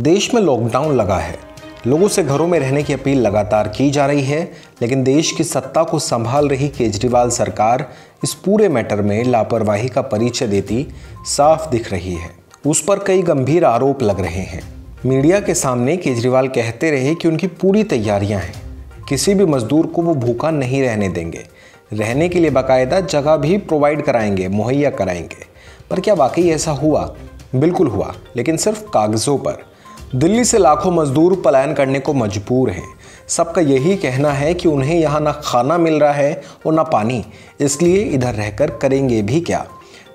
देश में लॉकडाउन लगा है। लोगों से घरों में रहने की अपील लगातार की जा रही है, लेकिन देश की सत्ता को संभाल रही केजरीवाल सरकार इस पूरे मैटर में लापरवाही का परिचय देती साफ़ दिख रही है। उस पर कई गंभीर आरोप लग रहे हैं। मीडिया के सामने केजरीवाल कहते रहे कि उनकी पूरी तैयारियाँ हैं। किसी भी मजदूर को वो भूखा नहीं रहने देंगे। रहने के लिए बाकायदा जगह भी प्रोवाइड कराएँगे, मुहैया कराएँगे। पर क्या वाकई ऐसा हुआ? बिल्कुल हुआ, लेकिन सिर्फ़ कागज़ों पर। दिल्ली से लाखों मजदूर पलायन करने को मजबूर हैं। सबका यही कहना है कि उन्हें यहाँ ना खाना मिल रहा है और ना पानी, इसलिए इधर रहकर करेंगे भी क्या?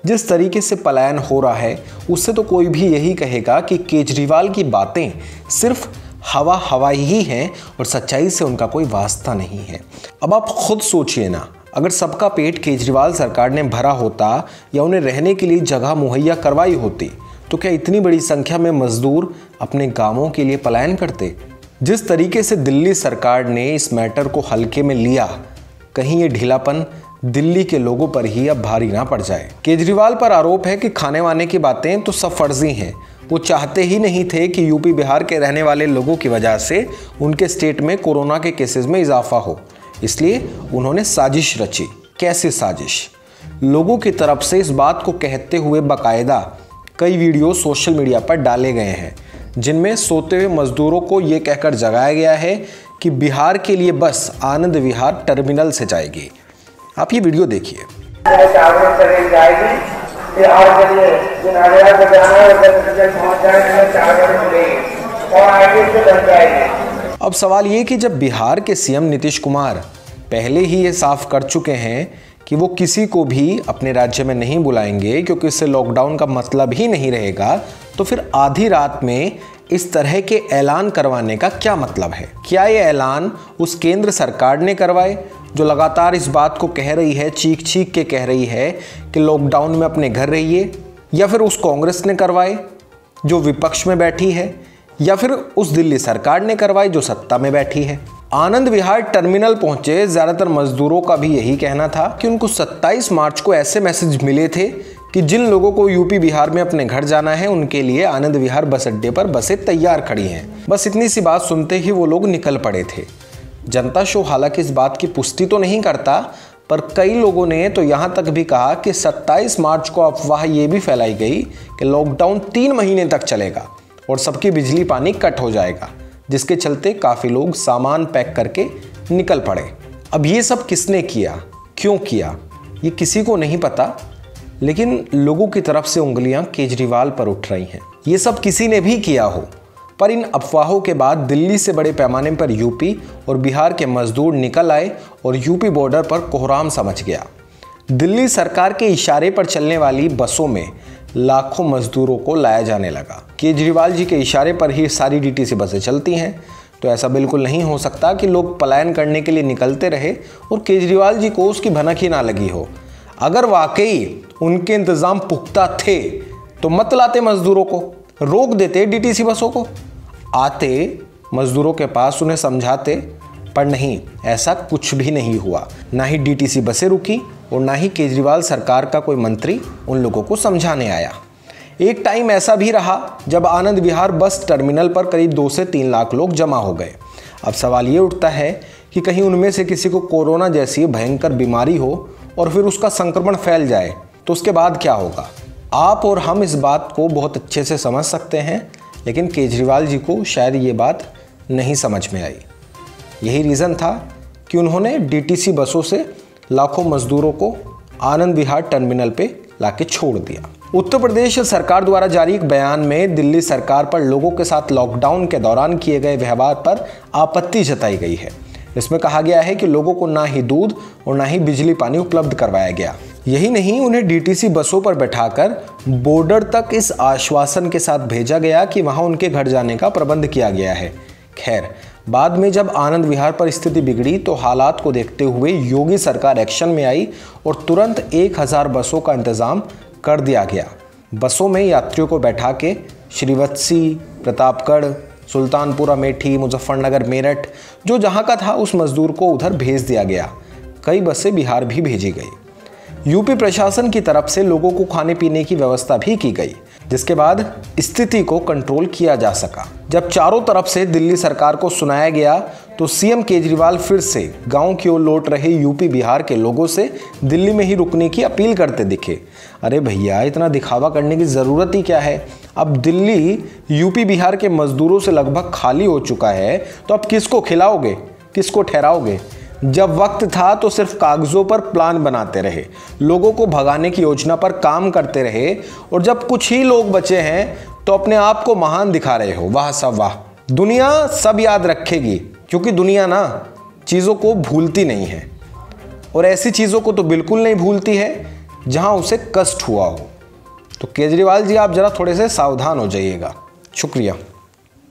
जिस तरीके से पलायन हो रहा है, उससे तो कोई भी यही कहेगा कि केजरीवाल की बातें सिर्फ़ हवा हवा ही हैं और सच्चाई से उनका कोई वास्ता नहीं है। अब आप खुद सोचिए ना, अगर सबका पेट केजरीवाल सरकार ने भरा होता या उन्हें रहने के लिए जगह मुहैया करवाई होती तो क्या इतनी बड़ी संख्या में मजदूर अपने गाँवों के लिए पलायन करते? जिस तरीके से दिल्ली सरकार ने इस मैटर को हल्के में लिया, कहीं ये ढीलापन दिल्ली के लोगों पर ही अब भारी ना पड़ जाए। केजरीवाल पर आरोप है कि खाने वाने की बातें तो सब फर्जी हैं। वो चाहते ही नहीं थे कि यूपी बिहार के रहने वाले लोगों की वजह से उनके स्टेट में कोरोना के केसेस में इजाफा हो। इसलिए उन्होंने साजिश रची। कैसे साजिश? लोगों की तरफ़ से इस बात को कहते हुए बाकायदा कई वीडियो सोशल मीडिया पर डाले गए हैं जिनमें सोते हुए मजदूरों को ये कहकर जगाया गया है कि बिहार के लिए बस आनंद विहार टर्मिनल से जाएगी। आप ये वीडियो देखिए। अब सवाल ये कि जब बिहार के सीएम नीतीश कुमार पहले ही ये साफ़ कर चुके हैं कि वो किसी को भी अपने राज्य में नहीं बुलाएँगे, क्योंकि इससे लॉकडाउन का मतलब ही नहीं रहेगा। तो फिर आधी रात में इस तरह के ऐलान करवाने का क्या मतलब है? क्या ये ऐलान उस केंद्र सरकार ने करवाए, जो लगातार इस बात को कह रही है चीख चीख के कह रही है कि लॉकडाउन में अपने घर रहिए, या फिर उस कांग्रेस ने करवाए, जो विपक्ष में बैठी है, या फिर उस दिल्ली सरकार ने करवाई जो सत्ता में बैठी है? आनंद विहार टर्मिनल पहुँचे। ज़्यादातर मजदूरों का भी यही कहना था कि उनको 27 मार्च को ऐसे मैसेज मिले थे कि जिन लोगों को यूपी बिहार में अपने घर जाना है, उनके लिए आनंद विहार बस अड्डे पर बसें तैयार खड़ी हैं। बस इतनी सी बात सुनते ही वो लोग निकल पड़े थे। जनता शो हालाँकि इस बात की पुष्टि तो नहीं करता, पर कई लोगों ने तो यहाँ तक भी कहा कि 27 मार्च को अफवाह ये भी फैलाई गई कि लॉकडाउन तीन महीने तक चलेगा और सबकी बिजली पानी कट हो जाएगा। जिसके चलते काफ़ी लोग सामान पैक करके निकल पड़े। अब ये सब किसने किया? क्यों किया? ये किसी को नहीं पता, लेकिन लोगों की तरफ़ से उंगलियाँ केजरीवाल पर उठ रही हैं। ये सब किसी ने भी किया हो? पर इन अफवाहों के बाद दिल्ली से बड़े पैमाने पर यूपी और बिहार के मजदूर निकल आए और यूपी बॉर्डर पर कोहराम समझ गया। दिल्ली सरकार के इशारे पर चलने वाली बसों में लाखों मजदूरों को लाया जाने लगा। केजरीवाल जी के इशारे पर ही सारी डीटीसी बसें चलती हैं। तो ऐसा बिल्कुल नहीं हो सकता कि लोग पलायन करने के लिए निकलते रहे और केजरीवाल जी को उसकी भनक ही ना लगी हो। अगर वाकई उनके इंतज़ाम पुख्ता थे तो मत लाते मजदूरों को, रोक देते डीटीसी बसों को। आते मजदूरों के पास उन्हें समझाते पर नहीं, ऐसा कुछ भी नहीं हुआ। ना ही डीटीसी बसें रुकी और ना ही केजरीवाल सरकार का कोई मंत्री उन लोगों को समझाने आया। एक टाइम ऐसा भी रहा जब आनंद विहार बस टर्मिनल पर करीब दो से तीन लाख लोग जमा हो गए। अब सवाल ये उठता है कि कहीं उनमें से किसी को कोरोना जैसी भयंकर बीमारी हो और फिर उसका संक्रमण फैल जाए तो उसके बाद क्या होगा? आप और हम इस बात को बहुत अच्छे से समझ सकते हैं, लेकिन केजरीवाल जी को शायद ये बात नहीं समझ में आई। यही रीज़न था कि उन्होंने डीटीसी बसों से लाखों मजदूरों को आनंद विहार टर्मिनल पे लाके छोड़ दिया। उत्तर प्रदेश सरकार द्वारा जारी एक बयान में दिल्ली सरकार पर लोगों के साथ लॉकडाउन के दौरान किए गए व्यवहार पर आपत्ति जताई गई है। इसमें कहा गया है कि लोगों को ना ही दूध और ना ही बिजली पानी उपलब्ध करवाया गया। यही नहीं, उन्हें डीटीसी बसों पर बैठाकर बॉर्डर तक इस आश्वासन के साथ भेजा गया कि वहाँ उनके घर जाने का प्रबंध किया गया है। खैर, बाद में जब आनंद विहार पर स्थिति बिगड़ी तो हालात को देखते हुए योगी सरकार एक्शन में आई और तुरंत एक हज़ार बसों का इंतज़ाम कर दिया गया। बसों में यात्रियों को बैठा के श्रीवत्सी, प्रतापगढ़, सुल्तानपुरा, मेठी, मुजफ्फरनगर, मेरठ, जो जहाँ का था, उस मजदूर को उधर भेज दिया गया। कई बसें बिहार भी भेजी गई। यूपी प्रशासन की तरफ़ से लोगों को खाने पीने की व्यवस्था भी की गई, जिसके बाद स्थिति को कंट्रोल किया जा सका। जब चारों तरफ़ से दिल्ली सरकार को सुनाया गया तो सीएम केजरीवाल फिर से गाँव की ओर लौट रहे यूपी बिहार के लोगों से दिल्ली में ही रुकने की अपील करते दिखे। अरे भैया, इतना दिखावा करने की ज़रूरत ही क्या है? अब दिल्ली यूपी बिहार के मजदूरों से लगभग खाली हो चुका है तो अब किसको खिलाओगे? किसको ठहराओगे? जब वक्त था तो सिर्फ़ कागजों पर प्लान बनाते रहे, लोगों को भगाने की योजना पर काम करते रहे, और जब कुछ ही लोग बचे हैं तो अपने आप को महान दिखा रहे हो। वाह सब वाह। दुनिया सब याद रखेगी, क्योंकि दुनिया ना, चीज़ों को भूलती नहीं है। और ऐसी चीज़ों को तो बिल्कुल नहीं भूलती है, जहाँ उसे कष्ट हुआ हो। तो केजरीवाल जी, आप ज़रा थोड़े से सावधान हो जाइएगा। शुक्रिया।